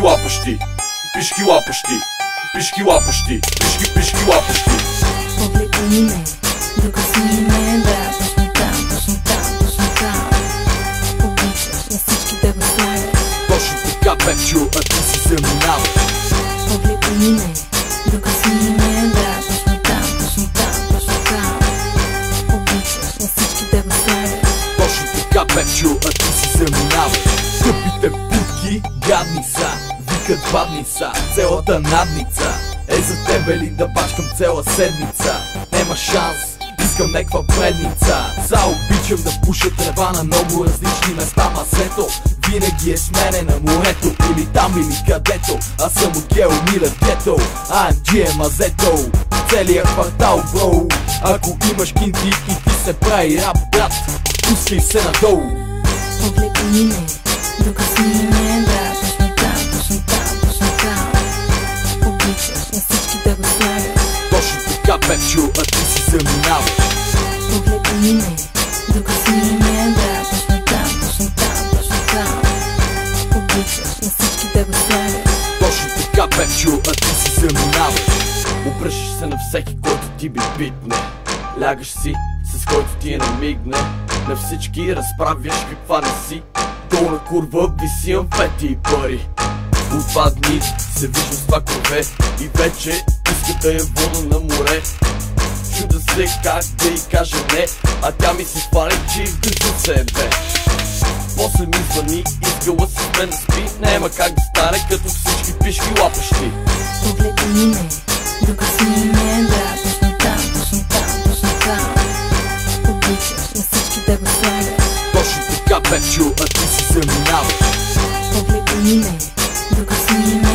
пишки лапащи, пишки лапащи, пишки лапащи, пишки, пишки лапащи. Погледни ме, докосни ме, да, точно там, точно там, точно там. Обичаш на всички да го слагаш. Точно така, Пепчо, а ти си заминаваш. Погледни ме, докосни ме, да, точно там, точно там, точно там. Обичаш на всички да го слагаш. Точно така, Пепчо, а ти си заминаваш. Скъпите путки, гадни са, викат бадни са, цялата надница. Е за тебе ли да бачкам цяла седмица? Нема шанс, искам неква предница. За обичам да пуша трева на много различни места Масето винаги е с мене на морето. Или там или където. Аз съм от Гео Милев Гето. AMG е мазето. Целият квартал, бро. Ако имаш кинти и ти се прави рап, брат Пусти се надолу. Погледни ме, докосни ме, да, Пепчо, а ти си заминаваш Погледни ме, докосни ме, да, точно там, точно там, точно там. Обичаш на всички да го слагаш. Точно така, Пепчо, а ти си заминаваш Обръщаш се на всеки, който ти би питне Лягаш си, с който ти е намигне На всички разправяш каква не си. Долна курва виси амфети и пари. От два дни се виждам с това крове И вече да я вода на море. Чуда се как да й кажа не А тя ми се хвали, че изгъжда себе. После ми звъни, искала с мен да спи. Няма как да стане като всички пишки лапащи. Погледни ме, докосни ме, да, точно там, точно там, точно там. Обичаш на всички да го слагаш. Точно така, Пепчо, а ти си заминаваш. Погледни ме, докосни ме,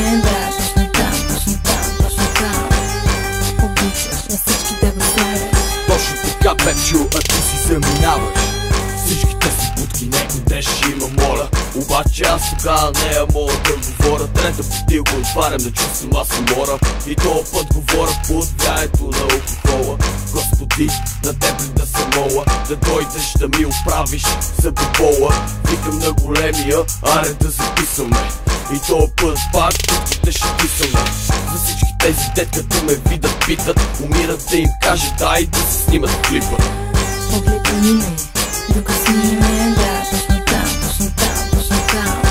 Пепчо, а ти си заминаваш. Всичките си будки някой ден ще има моля. Обаче аз тогава нея мога да говоря. Трета бутилка отварям да чувствам аз мора И този път говоря под влиянието на алкохола. Господи, на теб ли да се мола? Да дойдеш да ми оправиш за бола Викам на големия, аре да записваме И този път пак ще писаме. За всички тези дет като ме видят питат Умират да им каже дай да се снимат клипа Погледни ме, докосни ме, да, точно там, точно там, точно там.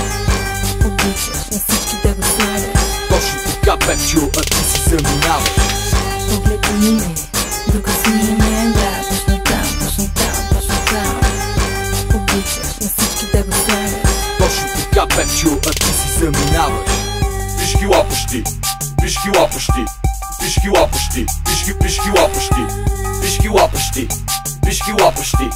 Обичаш на всички да го слагаш. Точно така, Пепчо, а ти си заминаваш Погледни ме, докосни ме, да, точно там, точно там, точно там. Обичаш на всички да го слагаш. Точно така, Пепчо, а ти си заминаваш лапащи, пишки лапащи, пишки лапащи, пишки, пишки лапащи, пишки лапащи, пишки лапащи, пишки лапащи,